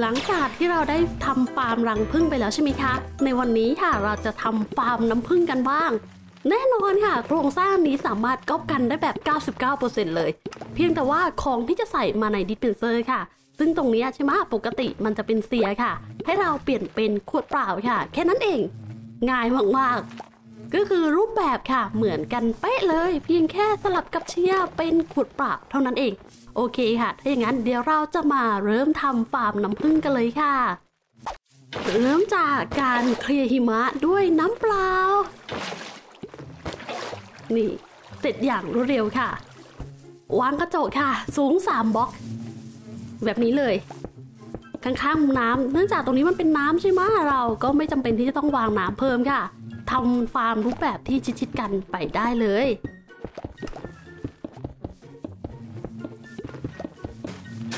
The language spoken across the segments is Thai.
หลังจากที่เราได้ทำฟาร์มรังผึ้งไปแล้วใช่ไหมคะ ในวันนี้ค่ะเราจะทำฟาร์มน้ำผึ้งกันบ้าง แน่นอนค่ะ โครงสร้างนี้สามารถก๊อปกันได้แบบ 99%เลย เพียงแต่ว่าของที่จะใส่มาใน dispenser ค่ะ ซึ่งตรงนี้ใช่ไหมปกติมันจะเป็นเสียค่ะ ให้เราเปลี่ยนเป็นขวดเปล่าค่ะ แค่นั้นเอง ง่ายมากๆก็คือรูปแบบค่ะเหมือนกันเป๊ะเลย เพียงแค่สลับกับ shears เป็นขวดเปล่าเท่านั้นเอง โอเคค่ะ ถ้าอย่างนั้นเดี๋ยวเราจะมาเริ่มทำฟาร์มน้ำผึ้งกันเลยค่ะ เริ่มจากการเคลียร์หิมะด้วยน้ำเปล่า นี่ เสร็จอย่างรวดเร็วค่ะ วางกระจกค่ะ สูง 3บล็อก แบบนี้เลยข้างๆน้ำเนื่องจากตรงนี้มันเป็นน้ำใช่ไหมเราก็ไม่จำเป็นที่จะต้องวางน้ำเพิ่มค่ะทำฟาร์มรูปแบบที่ชิดๆกันไปได้เลย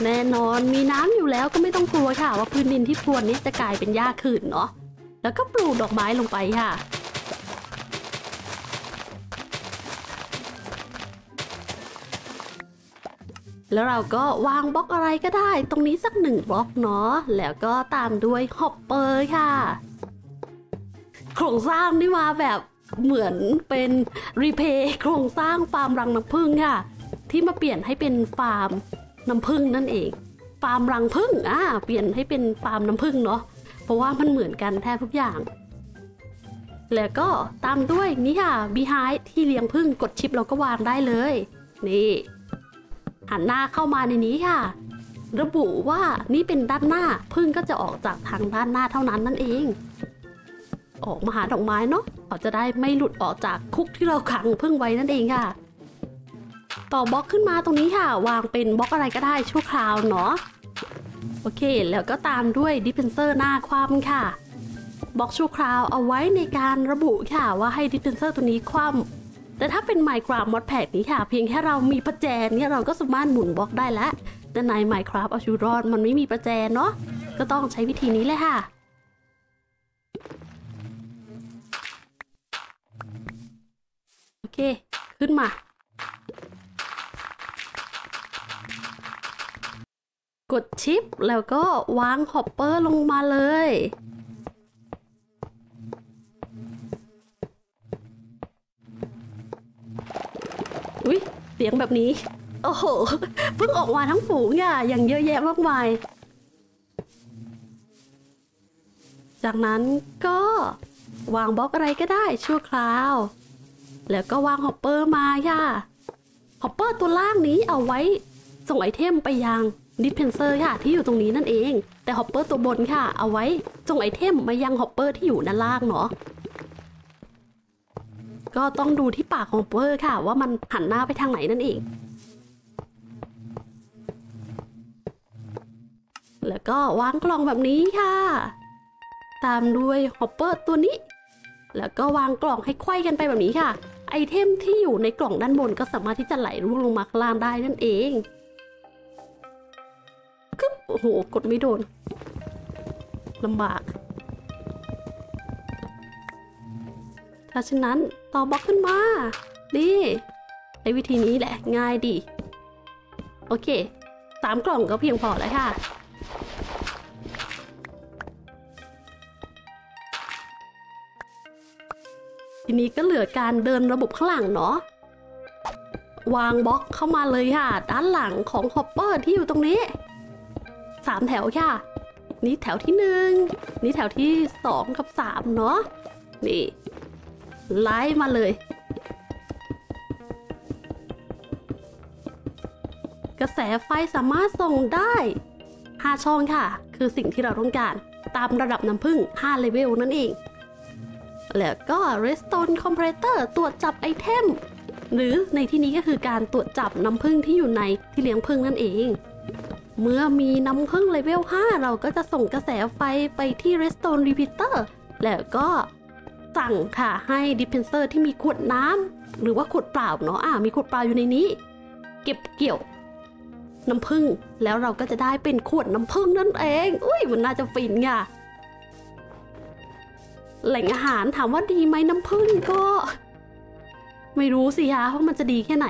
แน่นอนมีน้ำอยู่แล้วก็ไม่ต้องกลัวค่ะ ว่าพื้นดินที่พรวนนี้จะกลายเป็นหญ้าคืนเนาะแล้วก็ปลูกดอกไม้ลงไปค่ะ แล้วเราก็วางบล็อกอะไรก็ได้ ตรงนี้สักหนึ่งบล็อกเนาะแล้วก็ตามด้วย hopper ค่ะโครงสร้างนี่มาแบบเหมือนเป็น replay โครงสร้างฟาร์มรังน้ำผึ้งค่ะ ที่มาเปลี่ยนให้เป็นฟาร์ม น้ำผึ้งนั่นเอง ฟาร์มรังผึ้งอ่าเปลี่ยนให้เป็นฟาร์มน้ำผึ้งเนาะเพราะว่ามันเหมือนกันแทบทุกอย่าง แล้วก็ตามด้วยนี่ค่ะบีไฮที่เลี้ยงผึ้งกดชิปเราก็วางได้เลย นี่หันหน้าเข้ามาในนี้ค่ะ ระบุว่านี่เป็นด้านหน้าพึ่งก็จะออกจากทางด้านหน้าเท่านั้นนั่นเอง ออกมาหาดอกไม้เนาะเขาจะได้ไม่หลุดออกจากคุกที่เราขังพึ่งไว้นั่นเองค่ะ ต่อบล็อกขึ้นมาตรงนี้ค่ะ วางเป็นบล็อกอะไรก็ได้ชั่วคราวเนาะโอเค แล้วก็ตามด้วย dispenser หน้าคว่ำค่ะบล็อกชั่วคราวเอาไว้ในการระบุค่ะว่าให้ dispenser ตัวนี้คว่ำแต่ถ้าเป็น Minecraft Mod Pack นี้ค่ะ เพียงแค่เรามีประแจเนี่ยเราก็สามารถหมุนบล็อกได้แล้ว แต่ใน Minecraft เอาชีวิตรอดมันไม่มีประแจเนาะก็ต้องใช้วิธีนี้เลยค่ะโอเค ขึ้นมา กด shift แล้วก็วาง hopper ลงมาเลย อุ้ยเสียงแบบนี้ โอ้โห เพิ่งออกมาทั้งฝูงอะอย่างเยอะแยะมากมาย จากนั้นก็วางบล็อกอะไรก็ได้ชั่วคราว แล้วก็วาง hopper มาค่ะ hopper ตัวล่างนี้เอาไว้ส่งไอเทมไปยัง dispenser ค่ะที่อยู่ตรงนี้นั่นเอง แต่ hopper ตัวบนค่ะ เอาไว้ส่งไอเทมมายัง hopper ที่อยู่ด้านล่างเนาะก็ต้องดูที่ปากของ hopper ค่ะ ว่ามันหันหน้าไปทางไหนนั่นเอง แล้วก็วางกล่องแบบนี้ค่ะ ตามด้วย hopper ตัวนี้ แล้วก็วางกล่องให้ไขว้กันไปแบบนี้ค่ะ ไอเทมที่อยู่ในกล่องด้านบนก็สามารถที่จะไหลร่วงลงมาข้างล่างได้นั่นเอง โอ้โห กดไม่โดนลำบาก ถ้าเช่นนั้นต่อบล็อกขึ้นมา ดีในวิธีนี้แหละ ง่ายดี โอเค สามกล่องก็เพียงพอแล้วค่ะทีนี้ก็เหลือการเดินระบบข้างหลังเนาะวางบล็อกเข้ามาเลยค่ะ ด้านหลังของฮอปเปอร์ที่อยู่ตรงนี้ สามแถวค่ะ นี่แถวที่หนึ่งนี่แถวที่สองกับสามเนาะนี่ไล่มาเลย กระแสไฟสามารถส่งได้5ช่องค่ะ คือสิ่งที่เราต้องการตามระดับน้ำผึ้ง5เลเวลนั่นเอง แล้วก็ Redstone Comparator ตรวจจับไอเทม หรือในที่นี้ก็คือการตรวจจับน้ำผึ้งที่อยู่ในที่เลี้ยงผึ้งนั่นเอง เมื่อมีน้ำผึ้งเลเวล 5 เราก็จะส่งกระแสไฟไปที่ Redstone Repeater แล้วก็สั่งค่ะให้ dispenser ที่มีขวดน้ำหรือว่าขวดเปล่าเนาะอ่ามีขวดเปล่าอยู่ในนี้ เก็บเกี่ยวน้ำผึ้งแล้วเราก็จะได้เป็นขวดน้ำผึ้งนั่นเอง อุ้ยมันน่าจะฟินค่ะแหล่งอาหารถามว่าดีไหมน้ำผึ้งก็ ไม่รู้สิคะว่ามันจะดีแค่ไหน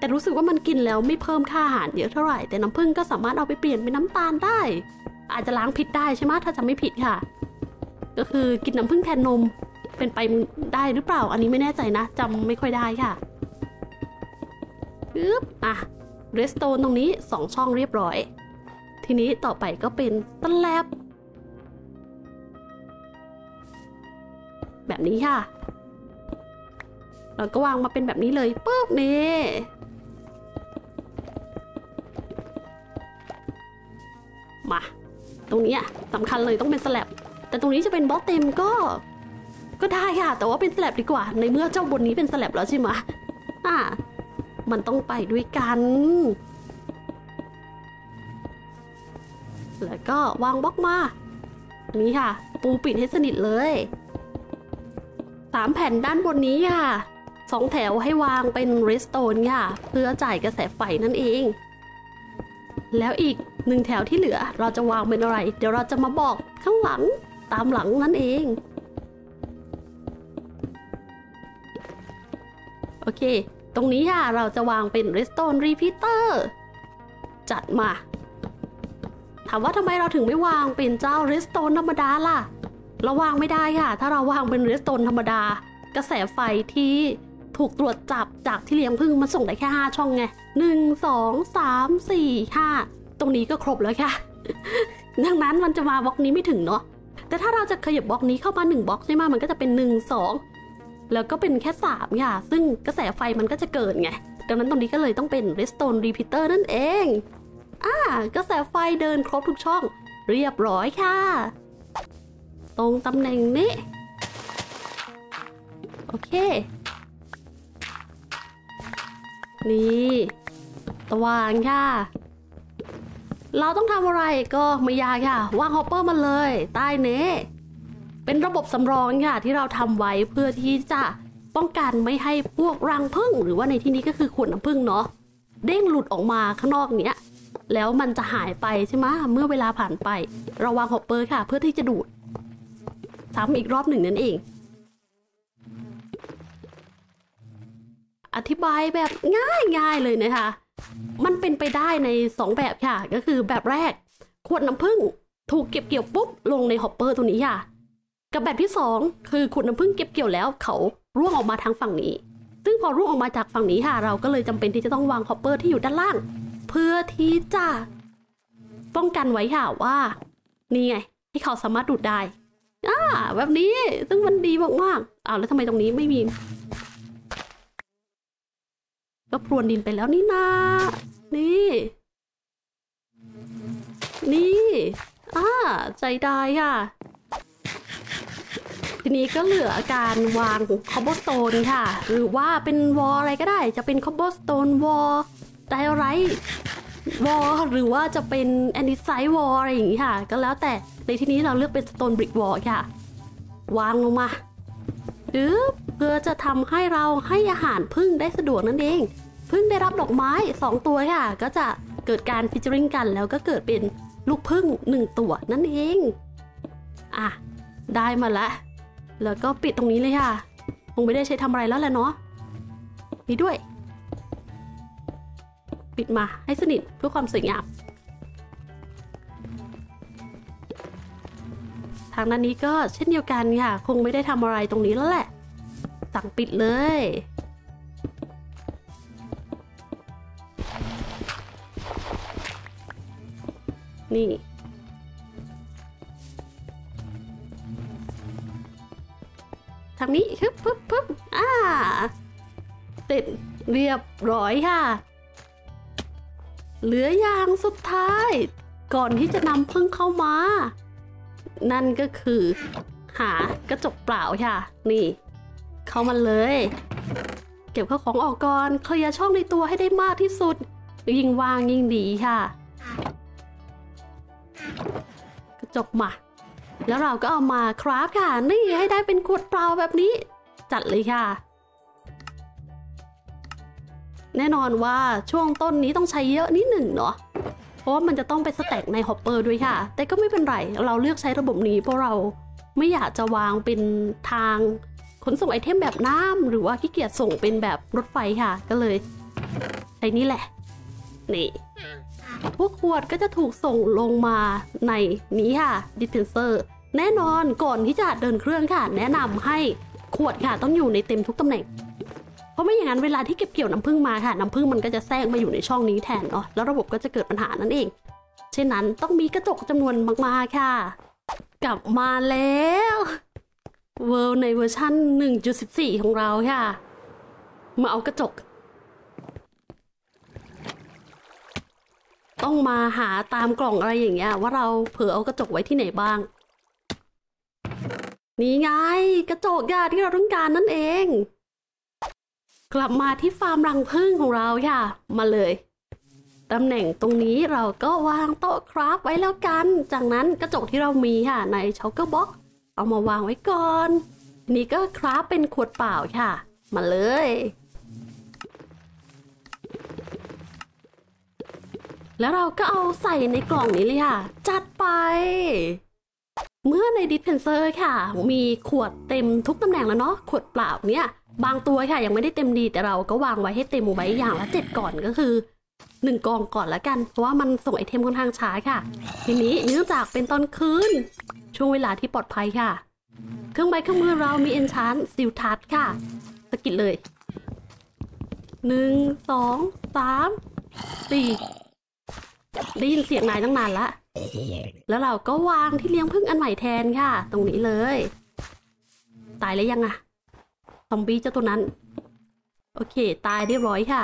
แต่รู้สึกว่ามันกินแล้วไม่เพิ่มค่าอาหารเยอะเท่าไหร่ แต่น้ำผึ้งก็สามารถเอาไปเปลี่ยนเป็นน้ำตาลได้ อาจจะล้างพิษได้ใช่ไหมถ้าจำไม่ผิดค่ะ ก็คือกินน้ำผึ้งแทนนมเป็นไปได้หรือเปล่า อันนี้ไม่แน่ใจนะจำไม่ค่อยได้ค่ะปึ๊บอะเรสโตนตรงนี้สองช่องเรียบร้อย ทีนี้ต่อไปก็เป็นตแลบแบบนี้ค่ะ เราก็วางมาเป็นแบบนี้เลยปุ๊บนี่ มา ตรงนี้ยสำคัญเลยต้องเป็นสแลบแต่ตรงนี้จะเป็นบล็อกเต็มก็ ก็ได้ค่ะ แต่ว่าเป็นสแลบดีกว่า ในเมื่อเจ้าบนนี้เป็นสแลบแล้วใช่ไหมอ่า มันต้องไปด้วยกัน แล้วก็วางบล็อกมานนี้ค่ะ ปูปิดให้สนิทเลยสามแผ่นด้านบนนี้ค่ะสองแถวให้วางเป็นเรสโตนค่ะ เพื่อจ่ายกระแสไฟนั่นเอง แล้วอีก หนึ่งแถวที่เหลือเราจะวางเป็นอะไร เดี๋ยวเราจะมาบอกข้างหลังตามหลังนั่นเอง โอเค ตรงนี้ค่ะเราจะวางเป็น redstone repeater จัดมา ถามว่าทำไมเราถึงไม่วางเป็นเจ้า redstone ธรรมดาล่ะ เราวางไม่ได้ค่ะ ถ้าเราวางเป็น redstone ธรรมดา กระแสไฟที่ถูกตรวจจับจากที่เลี้ยงพึ่งมันส่งได้แค่ 5 ช่องไง 1 2 3 4 5 ตรงนี้ก็ครบแล้วค่ะ ดังนั้นมันจะมาบล็อกนี้ไม่ถึงเนาะ แต่ถ้าเราจะขยับบล็อกนี้เข้ามา1บล็อกใช่ไหมมันก็จะเป็น 1 2 แล้วก็เป็นแค่3ค่ะ ซึ่งกระแสไฟมันก็จะเกิดไง ดังนั้นตรงนี้ก็เลยต้องเป็น redstone repeater นั่นเอง อ่ากระแสไฟเดินครบทุกช่อง เรียบร้อยค่ะ ตรงตำแหน่งนี้ โอเค นี่ ตวางค่ะ เราต้องทำอะไรก็ไม่ยากค่ะ วางฮอปเปอร์มันเลย ใต้เนี้เป็นระบบสำรองค่ะที่เราทำไว้เพื่อที่จะป้องกันไม่ให้พวกรังผึ้งหรือว่าในที่นี้ก็คือขวดน้ำผึ้งเนาะเด้งหลุดออกมาข้างนอกเนี้ยแล้วมันจะหายไปใช่ไหมเมื่อเวลาผ่านไป เราวาง hopper ค่ะ เพื่อที่จะดูดซ้ำอีกรอบหนึ่งนั่นเอง อธิบายแบบง่ายๆเลยนะคะ มันเป็นไปได้ใน 2 แบบค่ะ ก็คือแบบแรก ขวดน้ำผึ้งถูกเก็บเกี่ยวปุ๊บลงใน hopper ตัวนี้ค่ะ กับแบบที่ 2 คือขวดน้ำผึ้งเก็บเกี่ยวแล้วเขาร่วงออกมาทางฝั่งนี้ ซึ่งพอร่วงออกมาจากฝั่งนี้ค่ะ เราก็เลยจำเป็นที่จะต้องวาง hopper ที่อยู่ด้านล่าง เพื่อที่จะป้องกันไว้ค่ะว่า นี่ไง ให้เขาสามารถดูดได้อ่าแบบนี้ซึ่งมันดีมากๆอ้าวแล้วทำไมตรงนี้ไม่มี ก็พรวนดินไปแล้วนี่นานี่ นี่อ่าใจได้ค่ะ ทีนี้ก็เหลือการวางคอบ b สโตนค่ะ หรือว่าเป็น wall อะไรก็ได้ จะเป็นคอบ b สโตนวอลไดไรวอลหรือว่าจะเป็น andesite wall อะไรอย่างนี้ค่ะ ก็แล้วแต่ในที่นี้เราเลือกเป็น stone brick wall ค่ะ วางลงมา ดึ๊บเพื่อจะทำให้เราให้อาหารผึ้งได้สะดวกนั่นเองผึ้งได้รับดอกไม้ 2 ตัวค่ะ ก็จะเกิดการ featuring กัน แล้วก็เกิดเป็นลูกผึ้ง 1 ตัวนั่นเอง อะ ได้มาละ แล้วก็ปิดตรงนี้เลยค่ะ คงไม่ได้ใช้ทำอะไรแล้วแหละเนาะนี่ด้วย ปิดมาให้สนิทเพื่อความสวยงามางด้านนี้ก็เช่นเดียวกันค่ะ คงไม่ได้ทำอะไรตรงนี้แล้วแหละ สั่งปิดเลย นี่ ทางนี้ปึ๊บปึ๊บปึ๊บอ่าติดเรียบร้อยค่ะ เหลืออยางสุดท้าย ก่อนที่จะนำพึ่งเข้ามา นั่นก็คือ หากระจกเปล่าค่ะ นี่ เข้ามาเลย เก็บข้าวของออกก่อนเคลียร์ช่องในตัวให้ได้มากที่สุด ยิ่งว่างยิ่งดีค่ะ กระจกมา แล้วเราก็เอามา craft ค่ะ นี่ให้ได้เป็นขวดเปล่าแบบนี้ จัดเลยค่ะแน่นอนว่าช่วงต้นนี้ต้องใช้เยอะนิดหนึ่งเนาะ เพราะว่ามันจะต้องไป stack ใน hopper ด้วยค่ะ แต่ก็ไม่เป็นไร เราเลือกใช้ระบบนี้เพราะเราไม่อยากจะวางเป็นทางขนส่งไอเทมแบบน้ำหรือว่าขี้เกียจส่งเป็นแบบรถไฟค่ะ ก็เลยใช้นี่แหละ นี่ พวกขวดก็จะถูกส่งลงมาในนี้ค่ะ dispenser แน่นอนก่อนที่จะเดินเครื่องค่ะ แนะนำให้ขวดค่ะต้องอยู่ในเต็มทุกตำแหน่ง เพราะไม่อย่างนั้นเวลาที่เก็บเกี่ยวน้ำผึ้งมาค่ะน้ำผึ้งมันก็จะแทรกมาอยู่ในช่องนี้แทนเนาะแล้วระบบก็จะเกิดปัญหานั่นเองเช่นนั้นต้องมีกระจกจำนวนมากๆค่ะ กลับมาแล้วwork ในเวอร์ชัน1.14 ของเราค่ะ มาเอากระจก ต้องมาหาตามกล่องอะไรอย่างเงี้ย ว่าเราเผลอเอากระจกไว้ที่ไหนบ้าง นี่ไง กระจกยาที่เราต้องการนั่นเอง กลับมาที่ฟาร์มรังผึ้งของเราค่ะ มาเลยตำแหน่งตรงนี้เราก็วางโต๊ะ craft ไว้แล้วกัน จากนั้นกระจกที่เรามีค่ะ ใน shulker box เอามาวางไว้ก่อนนี่ก็ craft เป็นขวดเปล่าค่ะ มาเลย แล้วเราก็เอาใส่ในกล่องนี้เลยค่ะ จัดไป เมื่อใน dispenser ค่ะ มีขวดเต็มทุกตำแหน่งแล้วเนาะขวดเปล่าเนี่ย บางตัวค่ะยังไม่ได้เต็มดีแต่เราก็วางไว้ให้เต็มไว้อย่างละเจ็ดก่อนก็คือหนึ่งกองก่อนละกัน เพราะว่ามันส่ง item ค่อนข้างช้าค่ะ ทีนี้เนื่องจากเป็นตอนคืน ช่วงเวลาที่ปลอดภัยค่ะ เครื่องไม้เครื่องมือเรามี enchant silk touch ค่ะสะกิดเลยหนึ่งสองสามสี่ได้ยินเสียงนายตั้งนานละ แล้วเราก็วางที่เลี้ยงผึ้งอันใหม่แทนค่ะ ตรงนี้เลย ตายแล้วยังอะซอมบี้เจ้าตัวนั้น โอเค ตายเรียบร้อยค่ะ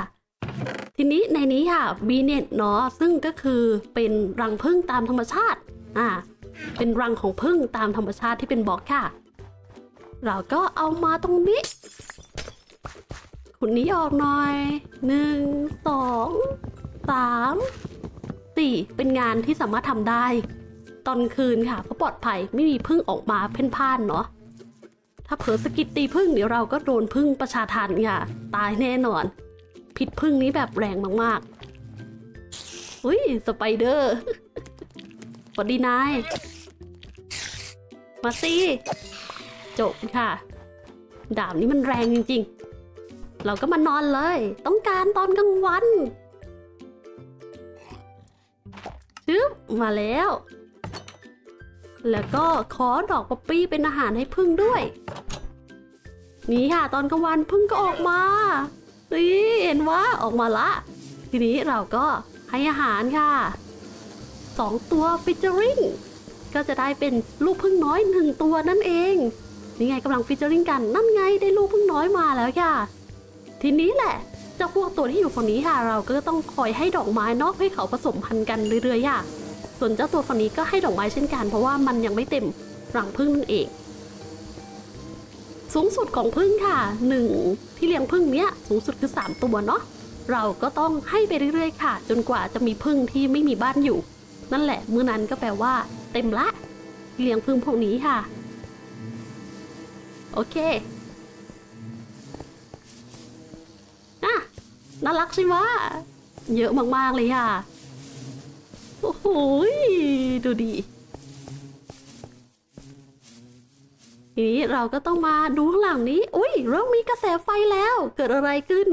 ทีนี้ในนี้ค่ะบีเน็ตเนาะซึ่งก็คือเป็นรังผึ้งตามธรรมชาติอ่าเป็นรังของผึ้งตามธรรมชาติที่เป็นบล็อกค่ะ เราก็เอามาตรงนี้ขุนนี้ออกหน่อยหนึ่งสองสาม สี่เป็นงานที่สามารถทำได้ ตอนคืนค่ะเพราะปลอดภัยไม่มีพึ่งออกมาเพ่นพ่านเนาะถ้าเผลอสกิดตีพึ่งเดี๋ยวเราก็โดนพึ่งประชาทันค่ะ ตายแน่นอน พิษพึ่งนี้แบบแรงมากๆอุ้ยสไปเดอร์สวัสดีนาย มาสิจบค่ะ ดาบนี้มันแรงจริงๆ เราก็มานอนเลย ต้องการตอนกลางวัน บมาแล้ว แล้วก็ขอดอกป๊อปปี้เป็นอาหารให้ผึ้งด้วย นี่ค่ะตอนกลางวันผึ้งก็ออกมานี่เห็นว่าออกมาละ ทีนี้เราก็ให้อาหารค่ะสองตัว featuring ก็จะได้เป็นลูกผึ้งน้อยหนึ่งตัวนั่นเองนี่ไงกำลัง featuring กันนั่นไงได้ลูกผึ้งน้อยมาแล้วค่ะ ทีนี้แหละ เจ้าพวกตัวที่อยู่ฝั่งนี้ค่ะ เราก็ต้องคอยให้ดอกไม้นอกให้เขาผสมพันธุ์กันเรื่อยๆค่ะ ส่วนเจ้าตัวฝั่งนี้ก็ให้ดอกไม้เช่นกัน เพราะว่ามันยังไม่เต็มรังผึ้งนั่นเอง สูงสุดของผึ้งค่ะหนึ่งที่เลี้ยงผึ้งเนี้ยสูงสุดคือ 3 ตัวเนาะเราก็ต้องให้ไปเรื่อยๆค่ะ จนกว่าจะมีผึ้งที่ไม่มีบ้านอยู่ นั่นแหละเมื่อนั้นก็แปลว่า เต็มละเลี้ยงผึ้งพวกนี้ค่ะ โอเคอะ น่ารักใช่ไหมเยอะมากๆเลยค่ะ โอ้โหดูดีทีนี้เราก็ต้องมาดูข้างหลังนี้ อุ้ยเริ่มมีกระแสไฟแล้ว เกิดอะไรขึ้น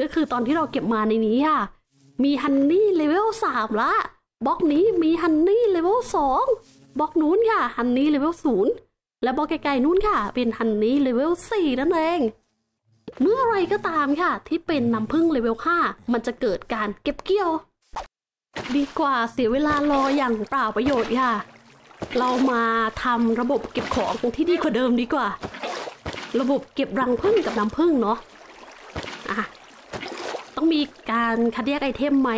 ก็คือตอนที่เราเก็บมาในนี้ค่ะ มี honey level สามละ บล็อกนี้มี honey level สองบล็อกนู้นค่ะ honey level ศูนย์และบล็อกไกลๆนู้นค่ะ เป็น honey level สี่นั่นเอง เมื่อไรก็ตามค่ะ ที่เป็นน้ำผึ้งเลเวล 5 มันจะเกิดการเก็บเกี่ยว ดีกว่าเสียเวลารออย่างเปล่าประโยชน์ค่ะ เรามาทำระบบเก็บของที่ดีกว่าเดิมดีกว่า ระบบเก็บรังผึ้งกับน้ำผึ้งเนาะอะต้องมีการคัดแยกไอเทมไหม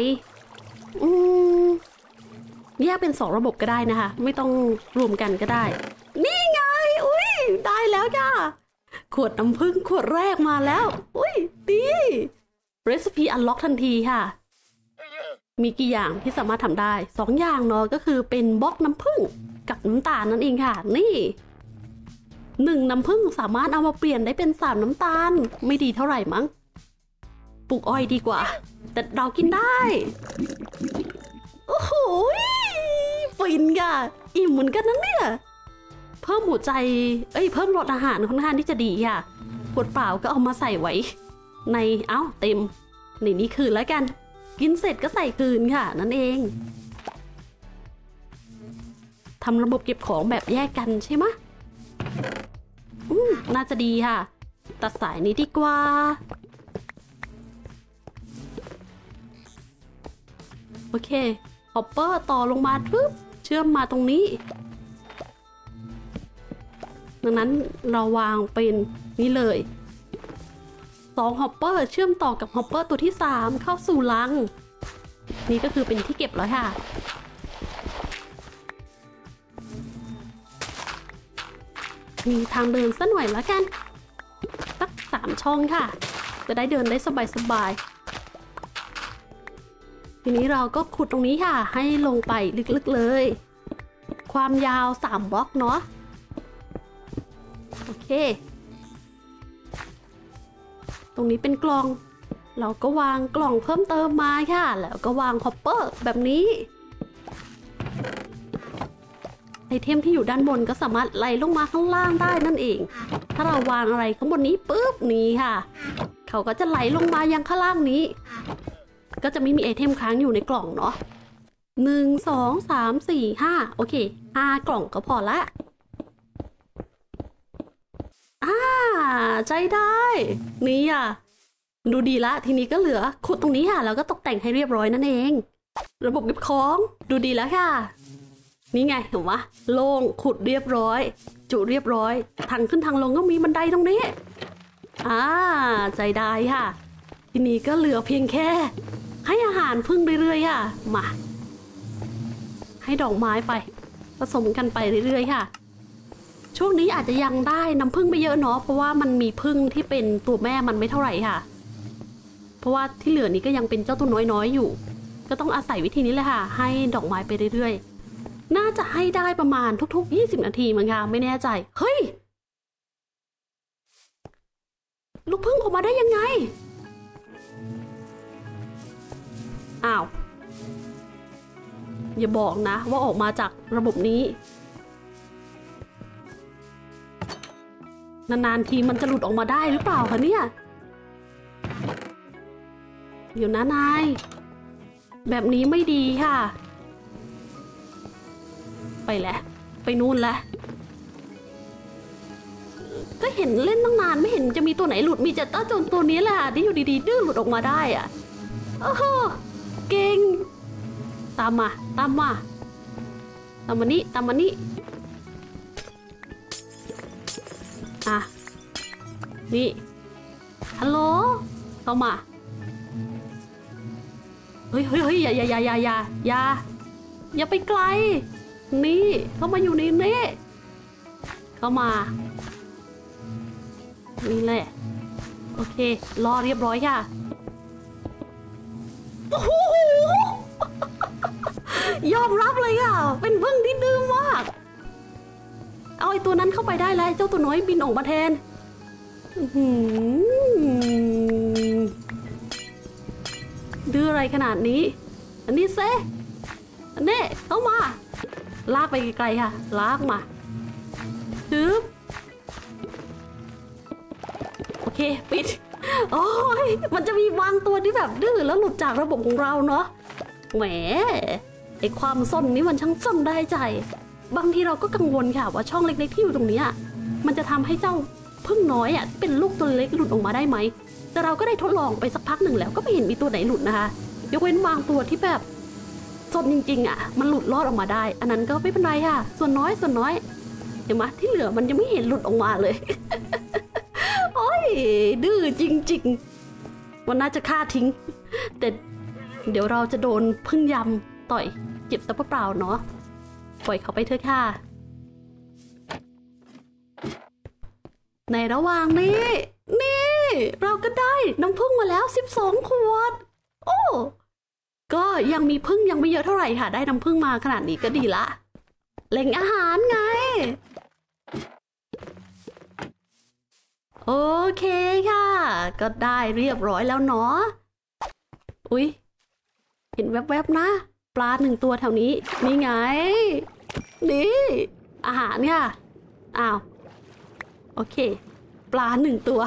อืมแยกเป็นสองระบบก็ได้นะคะ ไม่ต้องรวมกันก็ได้ นี่ไง อุ้ยได้แล้วค่ะ ขวดน้ำผึ้งขวดแรกมาแล้ว อุ้ยดีเรซิปีอันล็อกทันทีค่ะ มีกี่อย่างที่สามารถทำได้สองอย่างเนาะก็คือเป็นบล็อกน้ำผึ้งกับน้ำตาลนั่นเองค่ะ นี่หนึ่งน้ำผึ้งสามารถเอามาเปลี่ยนได้เป็นสามน้ำตาล ไม่ดีเท่าไหร่มั้งปลูกอ้อยดีกว่า แต่เรากินได้ โอ้โหฟินค่ะ อิ่มเหมือนกันนะเนี่ย เพิ่มหัวใจ เอ้ยเพิ่มรสอาหารค่อนข้างที่จะดีค่ะขวดเปล่าก็เอามาใส่ไว้ ในเอ้าเต็มในนี้คืนแล้วกัน กินเสร็จก็ใส่คืนค่ะ นั่นเองทำระบบเก็บของแบบแยกกันใช่ไหมอืมน่าจะดีค่ะ ตัดสายนี้ดีกว่า โอเค hopper ต่อลงมาปึ๊บเชื่อมมาตรงนี้ ดังนั้นเราวางเป็นนี่เลยสอง hopper เชื่อมต่อกับ hopper ตัวที่ 3 เข้าสู่ลัง นี่ก็คือเป็นที่เก็บแล้วค่ะ มีทางเดินสักหน่อยแล้วกัน สักสามช่องค่ะ จะได้เดินได้สบายๆ ทีนี้เราก็ขุดตรงนี้ค่ะ ให้ลงไปลึกๆเลย ความยาว 3 บล็อกเนาะ เค ตรงนี้เป็นกล่อง เราก็วางกล่องเพิ่มเติมมาค่ะ แล้วก็วาง hopper แบบนี้ item ที่อยู่ด้านบนก็สามารถไหลลงมาข้างล่างได้นั่นเอง ถ้าเราวางอะไรข้างบนนี้ปุ๊บนี้ค่ะ เขาก็จะไหลลงมายังข้างล่างนี้ ก็จะไม่มีไอเทมค้างอยู่ในกล่องเนาะหนึ่งสองสามสี่ห้าโอเคห้ากล่องก็พอละ อ่าใจได้ นี่อะ ดูดีละ ทีนี้ก็เหลือขุดตรงนี้ค่ะ แล้วก็ตกแต่งให้เรียบร้อยนั่นเอง ระบบเก็บของ ดูดีแล้วค่ะ นี่ไงเห็นปะโล่งขุดเรียบร้อย จุเรียบร้อย ทางขึ้นทางลงก็มีบันไดตรงนี้ อ่า ใจได้ค่ะ ทีนี้ก็เหลือเพียงแค่ ให้อาหารพึ่งเรื่อยๆค่ะ มา ให้ดอกไม้ไป ผสมกันไปเรื่อยๆค่ะ ช่วงนี้อาจจะยังได้น้ำผึ้งไม่เยอะเนาะเพราะว่ามันมีผึ้งที่เป็นตัวแม่มันไม่เท่าไหร่ค่ะ เพราะว่าที่เหลือนี้ก็ยังเป็นเจ้าตัวน้อยๆอยู่ ก็ต้องอาศัยวิธีนี้แหละค่ะ ให้ดอกไม้ไปเรื่อยๆ น่าจะให้ได้ประมาณทุก ๆ 20 นาทีมั้งคะไม่แน่ใจ เฮ้ย ลูกพึ่งออกมาได้ยังไงอ้าวอย่าบอกนะว่าออกมาจากระบบนี้ นานๆทีมันจะหลุดออกมาได้หรือเปล่าคะเนี่ย เดี๋ยวนะนาย แบบนี้ไม่ดีค่ะ ไปแล้วไปนู่นแล้วก็เห็นเล่นตั้งนานไม่เห็นจะมีตัวไหนหลุดมีแต่ต้าจนตัวนี้แหละที่อยู่ดีๆดื้อหลุดออกมาได้อะโอ้โหเก่ง ตามมา ตามมา ตามมานี่ ตามมานี่ นี่ฮัลโหลเข้ามาเฮ้ยเฮ้ยเฮ้ยอย่าอย่าอย่าอย่าอย่าอย่าอย่าไปไกล นี่เข้ามาอยู่ในนี้เข้ามานี่แหละโอเค รอเรียบร้อยค่ะโอ้โหยอมรับเลยอะ เป็นเพึ่งที่ดื้อมาก เอาไอ้ตัวนั้นเข้าไปได้แล้วเจ้าตัวน้อยบินออกมาแทน ดื้ออะไรขนาดนี้ อันนี้เซอันนี้เข้ามา ลากไปไกลๆค่ะ ลากมาจึ๊บโอเค ปิด โอ้ย มันจะมีบางตัวที่แบบดื้อแล้วหลุดจากระบบของเราเนาะ แหม ไอความซนนี่มันช่างซนได้ใจ บางทีเราก็กังวลค่ะว่าช่องเล็กๆที่อยู่ตรงนี้มันจะทำให้เจ้า พึ่งน้อยอะเป็นลูกตัวเล็กหลุดออกมาได้ไหม แต่เราก็ได้ทดลองไปสักพักหนึ่งแล้วก็ไม่เห็นมีตัวไหนหลุดนะคะยกเว้นบางตัวที่แบบซนจริงๆอะ มันหลุดรอดออกมาได้ อันนั้นก็ไม่เป็นไรค่ะ ส่วนน้อยส่วนน้อยเห็นไหมที่เหลือมันยังไม่เห็นหลุดออกมาเลยโอ้ยดื้อจริงๆมันน่าจะฆ่าทิ้ง แต่เดี๋ยวเราจะโดนพึ่งยำต่อยเจ็บซะเปล่าเนาะปล่อยเขาไปเถอะค่ะ ในระหว่างนี้ นี่ เราก็ได้น้ำพึ่งมาแล้ว 12 ขวด โอ้ก็ยังมีพึ่งยังไม่เยอะเท่าไหร่ค่ะ ได้น้ำพึ่งมาขนาดนี้ก็ดีละแหล่งอาหารไง โอเคค่ะ ก็ได้เรียบร้อยแล้วเนาะอุ๊ย เห็นแวบๆนะ ปลาหนึ่งตัวแถวนี้ นี่ไง นี่ อาหารเนี่ยอ้าว โอเค ปลาหนึ่งตัว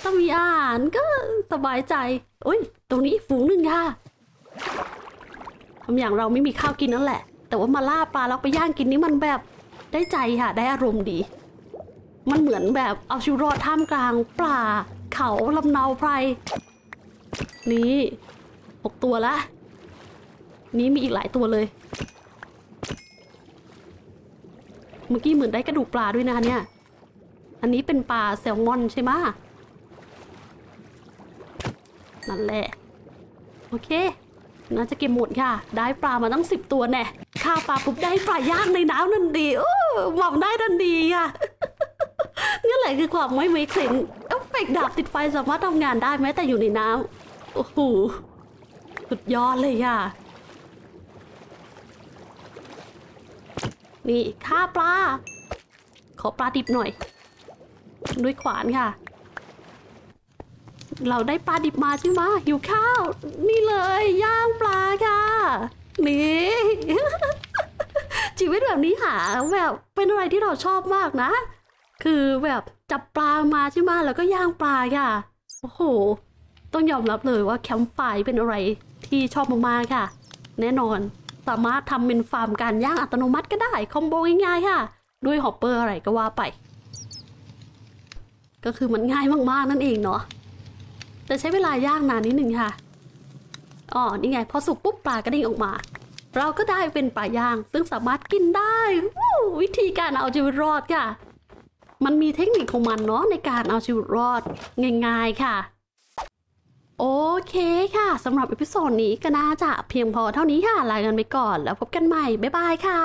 ถ้ามีอาหารก็สบายใจอุ้ย ตรงนี้ฝูงหนึ่งค่ะทำอย่างเราไม่มีข้าวกินนั่นแหละ แต่ว่ามาล่าปลาแล้วไปย่างกินนี่มันแบบได้ใจค่ะ ได้อารมณ์ดี มันเหมือนแบบเอาชีวิตรอดท่ามกลางป่าเขาลำเนาไพรนี่หกตัวละ นี้มีอีกหลายตัวเลย เมื่อกี้เหมือนได้กระดูกปลาด้วยนะคะเนี่ย อันนี้เป็นปลาแซลมอนใช่ไหมนั่นแหละ โอเค น่าจะเก็บหมดค่ะ ได้ปลามาตั้งสิบตัวแน่ฆ่าปลาปุ๊บได้ปลาย่างในน้ำนั่นดีโอ้หม่ำได้ทันดีค่ะนี่แหละคือความไม่ make sense effect ดาบติดไฟสามารถทำงานได้แม้แต่อยู่ในน้ำโอ้โหสุดยอดเลยค่ะ นี่ฆ่าปลา ขอปลาดิบหน่อย ด้วยขวานค่ะ เราได้ปลาดิบมาใช่ไหมหิวข้าว นี่เลยย่างปลาค่ะ นี่ชีวิตแบบนี้หาแบบเป็นอะไรที่เราชอบมากนะ คือแบบจับปลามาใช่ไหมแล้วก็ย่างปลาค่ะ โอ้โห ต้องยอมรับเลยว่า campfire เป็นอะไรที่ชอบมากๆค่ะ แน่นอนสามารถทำเป็นฟาร์มการย่างอัตโนมัติก็ได้ combo ง่ายๆค่ะ ด้วย hopper อะไรก็ว่าไป ก็คือมันง่ายมากๆนั่นเองเนาะแต่ใช้เวลาย่างนานนิดหนึ่งค่ะอ๋อนี่ไง พอสุกปุ๊บปลากระเด้งออกมา เราก็ได้เป็นปลาย่าง ซึ่งสามารถกินได้วู้วิธีการเอาชีวิตรอดค่ะ มันมีเทคนิคของมันเนาะในการเอาชีวิตรอดง่ายๆค่ะ โอเคค่ะสำหรับ episode นี้ก็น่าจะเพียงพอเท่านี้ค่ะลากันไปก่อนแล้วพบกันใหม่ บ๊ายบายค่ะ